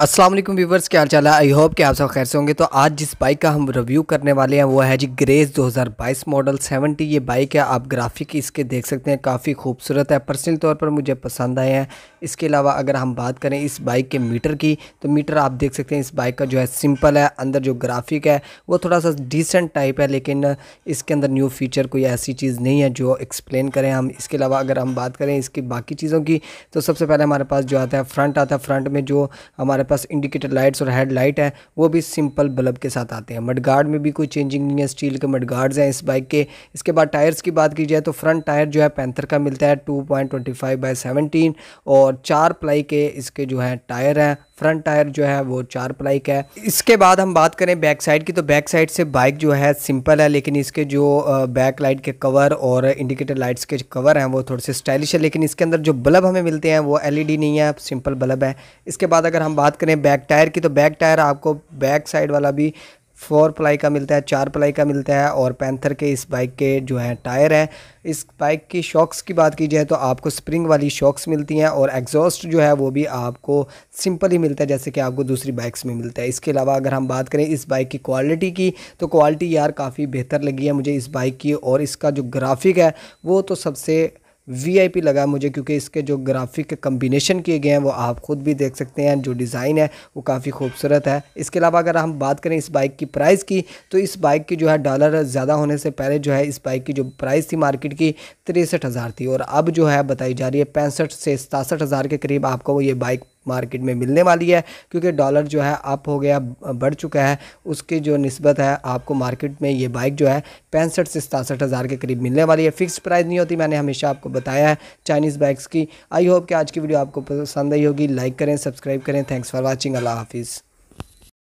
वालेकुम व्यूवर्स, क्या चाल है? आई होप कि आप सब खैर से होंगे। तो आज जिस बाइक का हम रिव्यू करने वाले हैं, वो है जी ग्रेस 2022 मॉडल 70 ये बाइक है, आप ग्राफिक इसके देख सकते हैं, काफ़ी खूबसूरत है। पर्सनल तौर पर मुझे पसंद आए हैं। इसके अलावा अगर हम बात करें इस बाइक के मीटर की तो मीटर आप देख सकते हैं, इस बाइक का जो है सिंपल है, अंदर जो ग्राफिक है, वो थोड़ा सा डिसेंट टाइप है, लेकिन इसके अंदर न्यू फीचर कोई ऐसी चीज़ नहीं है जो एक्सप्लेन करें हम। इसके अलावा अगर हम बात करें इसकी बाकी चीज़ों की तो सबसे पहले हमारे पास जो आता है फ्रंट आता है। फ्रंट में जो हमारे पास इंडिकेटर लाइट्स और हेड लाइट है, वो भी सिंपल बल्ब के साथ आते हैं। मडगार्ड में भी कोई चेंजिंग नहीं है स्टील के मडगार्ड्स हैं इस बाइक के। इसके बाद टायर्स की बात की जाए तो फ्रंट टायर जो है पैंथर का मिलता है two point twenty five by seventeen और चार प्लाई के इसके जो है टायर हैं। फ्रंट टायर जो है वो चार प्लाई का है। इसके बाद हम बात करें बैक साइड की तो बैक साइड से बाइक जो है सिंपल है, लेकिन इसके जो बैक लाइट के कवर और इंडिकेटर लाइट्स के कवर हैं, वो थोड़े से स्टाइलिश है। लेकिन इसके अंदर जो बल्ब हमें मिलते हैं, वो एलईडी नहीं है सिंपल बल्ब है। इसके बाद अगर हम बात करें बैक टायर की तो बैक टायर आपको बैक साइड वाला भी फोर प्लाई का मिलता है, चार प्लाई का मिलता है और पैंथर के इस बाइक के जो है टायर हैं, इस बाइक की शॉक्स की बात की जाए तो आपको स्प्रिंग वाली शॉक्स मिलती हैं और एग्जॉस्ट जो है वो भी आपको सिंपल ही मिलता है, जैसे कि आपको दूसरी बाइक्स में मिलता है। इसके अलावा अगर हम बात करें इस बाइक की क्वालिटी की तो क्वालिटी यार काफ़ी बेहतर लगी है मुझे इस बाइक की और इसका जो ग्राफिक है, वो तो सबसे वीआईपी लगा मुझे क्योंकि इसके जो ग्राफिक कम्बिनेशन किए गए हैं, वो आप ख़ुद भी देख सकते हैं, जो डिज़ाइन है, वो काफ़ी खूबसूरत है। इसके अलावा अगर हम बात करें इस बाइक की प्राइस की तो इस बाइक की जो है डॉलर ज़्यादा होने से पहले जो है इस बाइक की जो प्राइस थी मार्केट की तिरसठ हज़ार थी और अब जो है बताई जा रही है पैंसठ से सतासठ हज़ार के करीब आपको ये बाइक मार्केट में मिलने वाली है, क्योंकि डॉलर जो है अप हो गया, बढ़ चुका है। उसकी जो नस्बत है, आपको मार्केट में ये बाइक जो है पैंसठ से सतासठ हज़ार के करीब मिलने वाली है। फ़िक्स प्राइस नहीं होती, मैंने हमेशा आपको बताया है चाइनीज़ बाइक्स की। आई होप कि आज की वीडियो आपको पसंद आई होगी। लाइक करें, सब्सक्राइब करें। Thanks for watching. अल्लाह हाफिज़।